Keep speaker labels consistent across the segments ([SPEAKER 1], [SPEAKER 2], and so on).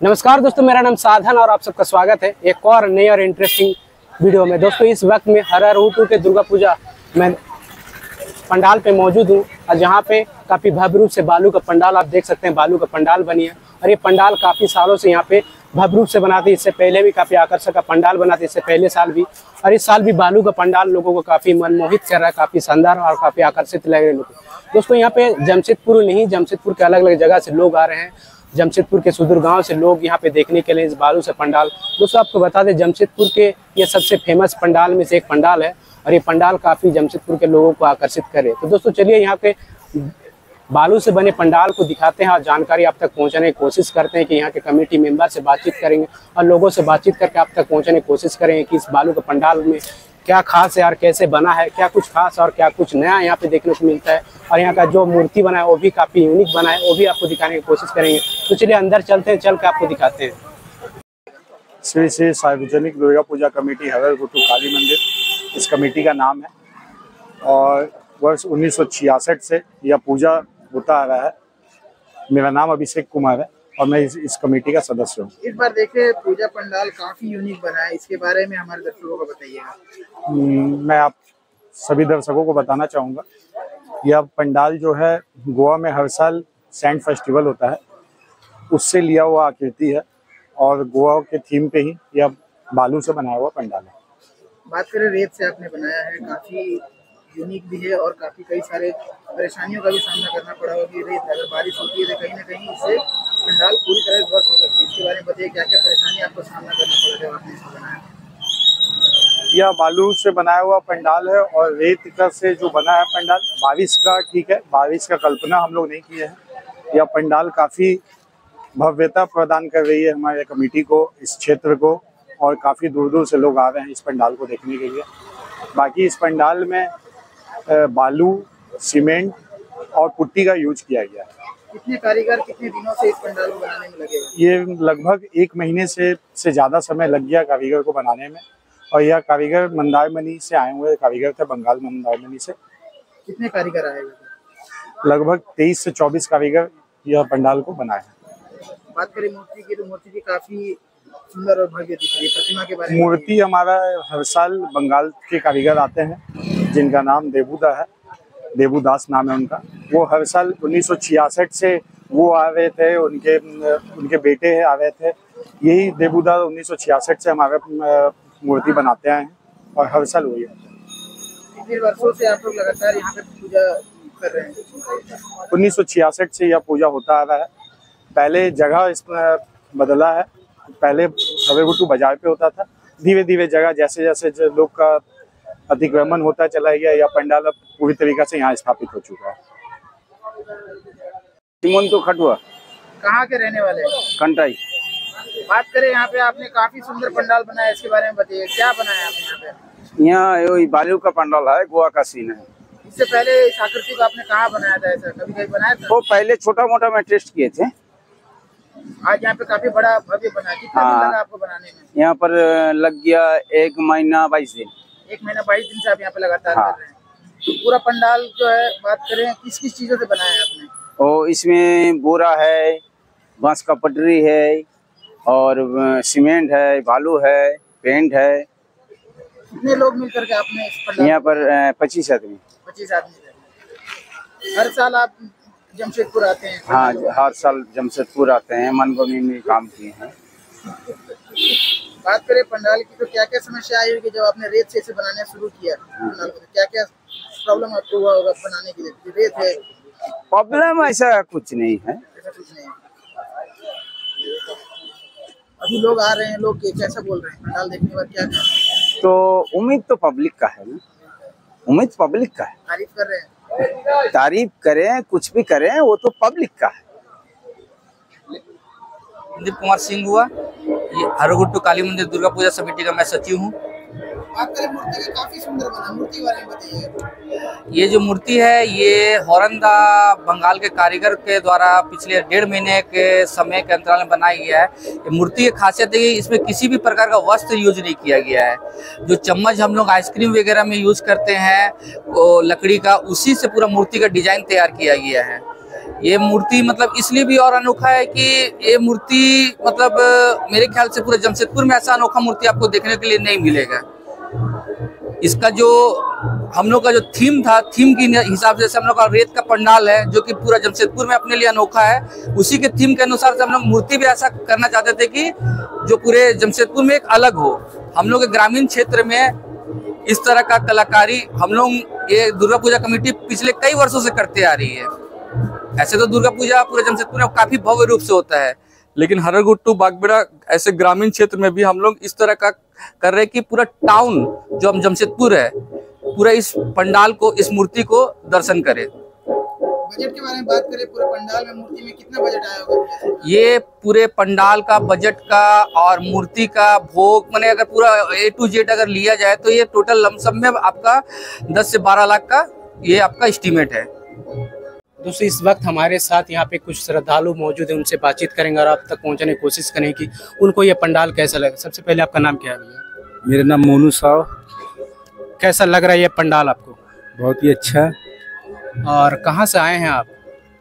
[SPEAKER 1] नमस्कार दोस्तों, मेरा नाम साधन और आप सबका स्वागत है एक और नई और इंटरेस्टिंग वीडियो में। दोस्तों, इस वक्त में हर ऊटू के दुर्गा पूजा मैं पंडाल पे मौजूद हूँ और जहाँ पे काफ़ी भव्य रूप से बालू का पंडाल आप देख सकते हैं, बालू का पंडाल बनी है। और ये पंडाल काफ़ी सालों से यहाँ पे भव्य रूप से बनाते इससे पहले भी काफ़ी आकर्षक का पंडाल बनाते इससे पहले साल भी। और इस साल भी बालू का पंडाल लोगों को काफ़ी मनमोहित कर रहा है, काफ़ी शानदार और काफ़ी आकर्षित लग रहे लोग दोस्तों, यहाँ पे जमशेदपुर नहीं, जमशेदपुर के अलग अलग जगह से लोग आ रहे हैं। जमशेदपुर के सुदूर गाँव से लोग यहाँ पे देखने के लिए इस बालू से पंडाल। दोस्तों, आपको बता दें, जमशेदपुर के ये सबसे फ़ेमस पंडाल में से एक पंडाल है और ये पंडाल काफ़ी जमशेदपुर के लोगों को आकर्षित करे तो दोस्तों, चलिए यहाँ पे बालू से बने पंडाल को दिखाते हैं और जानकारी आप तक पहुँचाने की कोशिश करते हैं कि यहाँ के कमेटी मेंबर से बातचीत करेंगे और लोगों से बातचीत करके आप तक पहुँचाने की कोशिश करेंगे कि इस बालू के पंडाल में क्या खास है और कैसे बना है, क्या कुछ खास और क्या कुछ नया यहाँ पे देखने को मिलता है। और यहाँ का जो मूर्ति बना है, वो भी काफ़ी यूनिक बना है, वो भी आपको दिखाने की कोशिश करेंगे। तो चलिए अंदर चलते हैं, चल के आपको दिखाते हैं।
[SPEAKER 2] श्री श्री सार्वजनिक दुर्गा पूजा कमेटी हवर गुटू काली मंदिर, इस कमेटी का नाम है। और वर्ष 1966 से यह पूजा होता आ रहा है। मेरा नाम अभिषेक कुमार है। और मैं इस, इस कमेटी का सदस्य हूँ।
[SPEAKER 3] इस बार देखे पूजा पंडाल काफ़ी यूनिक बना है। इसके बारे में हमारे दर्शकों को बताइएगा।
[SPEAKER 2] हम्म, मैं आप सभी दर्शकों को बताना चाहूँगा यह पंडाल जो है गोवा में हर साल सैंड फेस्टिवल होता है। उससे लिया हुआ आकृति है और गोवा के थीम पे ही यह बालू से बनाया हुआ पंडाल है।
[SPEAKER 3] बात करें रेत से आपने बनाया है। काफ़ी यूनिक भी है और काफ़ी कई सारे परेशानियों का भी सामना करना पड़ा होगा कि रेत अगर बारिश होती है तो कहीं ना कहीं इससे पंडाल पूरी तरह ध्वस्त हो सकती है। इसके बारे में बताइए क्या क्या परेशानी आपको सामना करना पड़ा जब आपने बनाया?
[SPEAKER 2] यह बालू से बनाया हुआ पंडाल है और रेत का से जो बना है पंडाल, बारिश का ठीक है, बारिश का कल्पना हम लोग नहीं किए हैं। यह पंडाल काफ़ी भव्यता प्रदान कर रही है हमारे कमेटी को, इस क्षेत्र को, और काफ़ी दूर दूर से लोग आ रहे हैं इस पंडाल को देखने के लिए। बाकी इस पंडाल में बालू, सीमेंट और पुट्टी का यूज़ किया गया है।
[SPEAKER 3] कितने कारीगर कितने दिनों से इस पंडाल को बनाने में लगे
[SPEAKER 2] ये लगभग एक महीने से से ज़्यादा समय लग गया कारीगर को बनाने में। और यह कारीगर मंदारमनी से आए हुए कारीगर थे बंगाल मंदारमनी से।
[SPEAKER 3] कितने कारीगर आए हुए
[SPEAKER 2] लगभग तेईस से चौबीस कारीगर यह पंडाल को बनाए हैं।
[SPEAKER 3] बात करें मूर्ति की तो मूर्ति भी काफ़ी सुंदर और भव्य दिख रही है। प्रतिमा के बारे में
[SPEAKER 2] मूर्ति हमारा हर साल बंगाल के कारीगर आते हैं जिनका नाम देबूदा है। देबूदास नाम है उनका। वो हर साल 1966 से वो आ रहे थे उनके उनके बेटे आ रहे थे। यही देबूदा 1966 से हमारे मूर्ति बनाते आए हैं और हर साल वही आते हैं।
[SPEAKER 3] वर्षों से आप लोग लगातार यहाँ पे पूजा कर रहे हैं।
[SPEAKER 2] उन्नीस सौ छियासठ से यह पूजा होता आ रहा है। पहले जगह इसमें बदला है। पहले हवेगुटू बाज़ार पे होता था। धीरे धीरे जगह जैसे जैसे लोग का अतिक्रमण होता चला गया या पंडाल अब पूरी तरीके से यहाँ स्थापित हो चुका है।
[SPEAKER 4] सीमंतो खटुआ।
[SPEAKER 3] कहाँ के रहने वाले
[SPEAKER 4] कंटाई।
[SPEAKER 3] बात करें यहाँ पे आपने काफ़ी सुंदर पंडाल बनाया इसके बारे में बताइए क्या बनाया आपने यहाँ पे?
[SPEAKER 4] यहाँ बालू का पंडाल है गोवा का सीन है।
[SPEAKER 3] इससे पहले इस आकृति को आपने कहाँ बनाया था ऐसा? कभी कभी बनाया था?
[SPEAKER 4] वो पहले छोटा मोटा में टेस्ट किए थे।
[SPEAKER 3] आज यहाँ पे काफ़ी बड़ा भव्य बना कितना
[SPEAKER 4] हाँ।
[SPEAKER 3] लगा आपको बनाने में?
[SPEAKER 4] यहाँ पर लग गया एक महीना बाईस दिन।
[SPEAKER 3] एक महीना बाईस दिन से आप यहाँ पे लगातार
[SPEAKER 4] हाँ।
[SPEAKER 3] कर रहे हैं। तो पूरा पंडाल जो है बात करें किस किस चीज़ों से बनाया है आपने?
[SPEAKER 4] और इसमें बोरा है बाँस का पटरी है और सीमेंट है बालू है पेंट है।
[SPEAKER 3] कितने लोग मिलकर के आपने इस
[SPEAKER 4] यहाँ पर पच्चीस आदमी।
[SPEAKER 3] पच्चीस आदमी हर साल आप जमशेदपुर आते हैं?
[SPEAKER 4] हाँ हर साल जमशेदपुर आते हैं मनभूमि में काम किए हैं।
[SPEAKER 3] बात करें पंडाल की तो क्या क्या समस्या आई होगी जब आपने रेत से इसे बनाना शुरू किया? क्या क्या प्रॉब्लम आपको हुआ होगा बनाने के लिए? रेत है।
[SPEAKER 4] प्रॉब्लम ऐसा कुछ नहीं है।
[SPEAKER 3] कुछ नहीं है। अभी लोग आ रहे हैं लोग कैसा बोल रहे हैं? पंडाल देखने के बाद क्या कर
[SPEAKER 4] तो उम्मीद तो पब्लिक का है ना? उम्मीद पब्लिक का है।
[SPEAKER 3] तारीफ़ कर रहे हैं।
[SPEAKER 4] तारीफ़ करें कुछ भी करें वो तो पब्लिक का है।
[SPEAKER 5] संदीप कुमार सिंह हुआ। ये हरगुट्टू काली मंदिर दुर्गा पूजा समिति का मैं सचिव हूँ।
[SPEAKER 3] बात करें मूर्ति की काफ़ी सुंदर बना। मूर्ति के बारे में बताइए।
[SPEAKER 5] ये जो मूर्ति है ये हौरंदा बंगाल के कारीगर के द्वारा पिछले डेढ़ महीने के समय के अंतराल में बनाया गया है। ये मूर्ति की खासियत है कि इसमें किसी भी प्रकार का वस्त्र यूज़ नहीं किया गया है। जो चम्मच हम लोग आइसक्रीम वगैरह में यूज़ करते हैं वो लकड़ी का उसी से पूरा मूर्ति का डिज़ाइन तैयार किया गया है। ये मूर्ति मतलब इसलिए भी और अनोखा है कि ये मूर्ति मतलब मेरे ख्याल से पूरे जमशेदपुर में ऐसा अनोखा मूर्ति आपको देखने के लिए नहीं मिलेगा। इसका जो हम लोग का जो थीम था थीम के हिसाब से हम लोग का रेत का पंडाल है, जो कि पूरा जमशेदपुर में अपने लिए अनोखा है, उसी के थीम के अनुसार से हम लोग मूर्ति भी ऐसा करना चाहते थे कि जो पूरे जमशेदपुर में एक अलग हो। हम लोग के ग्रामीण क्षेत्र में इस तरह का कलाकारी हम लोग, ये दुर्गा पूजा कमेटी पिछले कई वर्षों से करते आ रही है। ऐसे तो दुर्गा पूजा पूरे जमशेदपुर में काफ़ी भव्य रूप से होता है। लेकिन हररगुट्टू बागबेड़ा ऐसे ग्रामीण क्षेत्र में भी हम लोग इस तरह का कर रहे हैं कि पूरा टाउन जो हम जमशेदपुर है पूरा इस पंडाल को इस मूर्ति को दर्शन करे।
[SPEAKER 3] बजट के बारे में बात करें पूरे पंडाल में मूर्ति में कितना बजट आया होगा?
[SPEAKER 5] ये पूरे पंडाल का बजट का और मूर्ति का भोग मैंने अगर पूरा ए टू जेड अगर लिया जाए तो ये टोटल लमसम में आपका 10 से 12 लाख का ये आपका एस्टीमेट है।
[SPEAKER 1] दोस्तों इस वक्त हमारे साथ यहाँ पे कुछ श्रद्धालु मौजूद हैं उनसे बातचीत करेंगे और आप तक पहुँचने की कोशिश करेंगे कि उनको ये पंडाल कैसा लगा। सबसे पहले आपका नाम क्या है भैया?
[SPEAKER 6] मेरा नाम मोनू साव।
[SPEAKER 1] कैसा लग रहा है ये पंडाल आपको?
[SPEAKER 6] बहुत ही अच्छा
[SPEAKER 1] और कहाँ से आए हैं आप?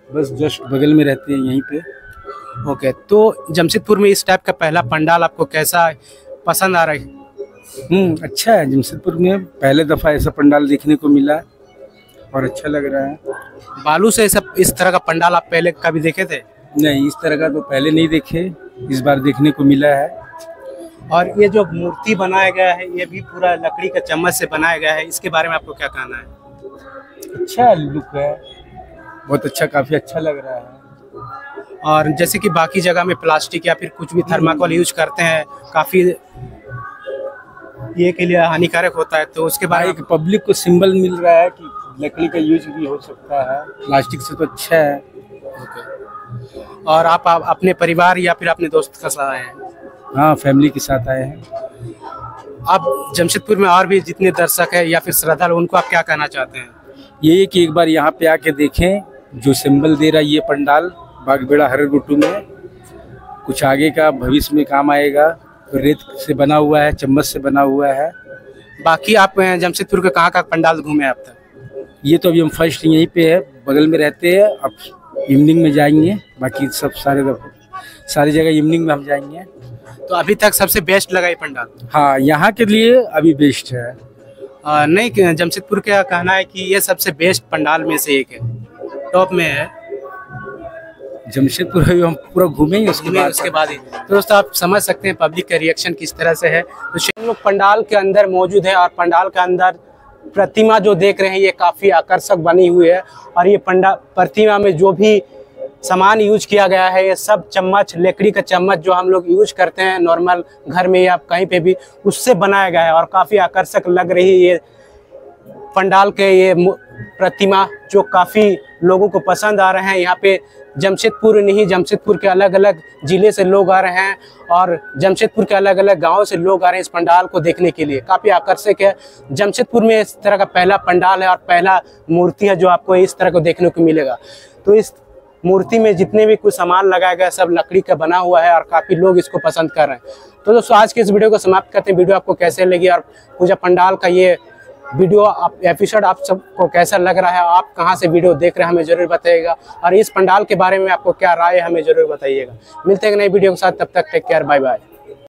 [SPEAKER 6] बस जस्ट बगल में रहते हैं यहीं पे।
[SPEAKER 1] ओके तो जमशेदपुर में इस टाइप का पहला पंडाल आपको कैसा पसंद आ रहा है?
[SPEAKER 6] हम्म अच्छा है। जमशेदपुर में पहले दफ़ा ऐसा पंडाल देखने को मिला और अच्छा लग रहा है।
[SPEAKER 1] बालू से सब इस तरह का पंडाल आप पहले कभी देखे थे?
[SPEAKER 6] नहीं इस तरह का तो पहले नहीं देखे इस बार देखने को मिला है।
[SPEAKER 1] और ये जो मूर्ति बनाया गया है ये भी पूरा लकड़ी का चम्मच से बनाया गया है इसके बारे में आपको क्या कहना है?
[SPEAKER 6] अच्छा लुक है बहुत अच्छा काफ़ी अच्छा लग रहा है।
[SPEAKER 1] और जैसे कि बाकी जगह में प्लास्टिक या फिर कुछ भी थर्माकोल यूज़ करते हैं काफ़ी ये के लिए हानिकारक होता है तो उसके बारे
[SPEAKER 6] भाई
[SPEAKER 1] में
[SPEAKER 6] एक पब्लिक को सिंबल मिल रहा है कि लकड़ी का यूज़ भी हो सकता है। प्लास्टिक से तो अच्छा है।
[SPEAKER 1] और आप, आप अपने परिवार या फिर अपने दोस्त के साथ आए हैं?
[SPEAKER 6] हाँ फैमिली के साथ आए हैं।
[SPEAKER 1] आप जमशेदपुर में और भी जितने दर्शक हैं या फिर श्रद्धालु उनको आप क्या कहना चाहते हैं?
[SPEAKER 6] ये कि एक बार यहाँ पे आके देखें जो सिंबल दे रहा है ये पंडाल बागबेड़ा हरगुट्टू में। कुछ आगे का भविष्य में काम आएगा। रेत से बना हुआ है चम्मच से बना हुआ है।
[SPEAKER 1] बाकी आप जमशेदपुर के कहाँ कहाँ पंडाल घूमे आप तक
[SPEAKER 6] ये तो अभी हम फ़र्स्ट यहीं पे है बगल में रहते हैं अब इवनिंग में जाएँगे बाकी सब सारे सारी जगह इवनिंग में हम जाएँगे।
[SPEAKER 1] तो अभी तक सबसे बेस्ट लगा ये पंडाल?
[SPEAKER 6] हाँ यहाँ के लिए अभी बेस्ट है।
[SPEAKER 1] अ, नहीं जमशेदपुर का कहना है कि ये सबसे बेस्ट पंडाल में से एक है टॉप में है।
[SPEAKER 6] जमशेदपुर अभी हम पूरा घूमेंगे उसके बाद
[SPEAKER 1] उसके बाद ही। तो दोस्तों आप समझ सकते हैं पब्लिक का रिएक्शन किस तरह से है। तो हम लोग पंडाल के अंदर मौजूद है और पंडाल के अंदर प्रतिमा जो देख रहे हैं ये काफ़ी आकर्षक बनी हुई है। और ये पंडा प्रतिमा में जो भी सामान यूज़ किया गया है ये सब चम्मच लकड़ी का चम्मच जो हम लोग यूज़ करते हैं नॉर्मल घर में या कहीं पे भी उससे बनाया गया है और काफ़ी आकर्षक लग रही है ये पंडाल के ये प्रतिमा जो काफ़ी लोगों को पसंद आ रहे हैं। यहाँ पे जमशेदपुर नहीं, जमशेदपुर के अलग अलग ज़िले से लोग आ रहे हैं और जमशेदपुर के अलग अलग गाँवों से लोग आ रहे हैं इस पंडाल को देखने के लिए। काफ़ी आकर्षक है। जमशेदपुर में इस तरह का पहला पंडाल है और पहला मूर्ति है जो आपको इस तरह को देखने को मिलेगा। तो इस मूर्ति में जितने भी कुछ सामान लगाया गया सब लकड़ी का बना हुआ है और काफ़ी लोग इसको पसंद कर रहे हैं। तो दोस्तों, आज के इस वीडियो को समाप्त करते हैं। वीडियो आपको कैसे लगी और पूजा पंडाल का ये वीडियो आप एपिसोड आप सबको कैसा लग रहा है, आप कहाँ से वीडियो देख रहे हैं, हमें ज़रूर बताइएगा। और इस पंडाल के बारे में आपको क्या राय है, हमें ज़रूर बताइएगा। मिलते हैं नई वीडियो के साथ, तब तक टेक केयर बाय बाय